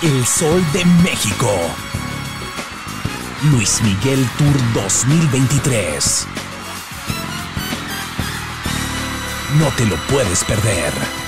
El Sol de México. Luis Miguel Tour 2023. No te lo puedes perder.